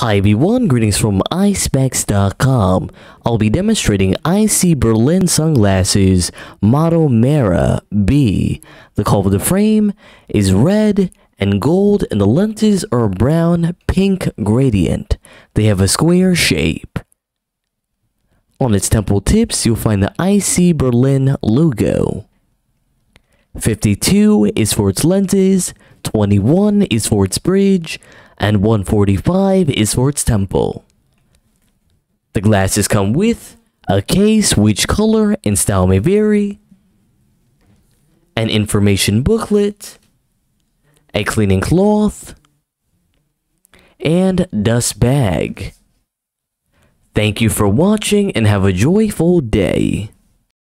Hi everyone, greetings from Eyespecs.com. I'll be demonstrating IC Berlin sunglasses model Maria B. The color of the frame is red and gold and the lenses are brown pink gradient. They have a square shape. On its temple tips, you'll find the IC Berlin logo. 52 is for its lenses, 21 is for its bridge, and 145 is for its temple. The glasses come with a case which color and style may vary, an information booklet, a cleaning cloth, and dust bag. Thank you for watching and have a joyful day.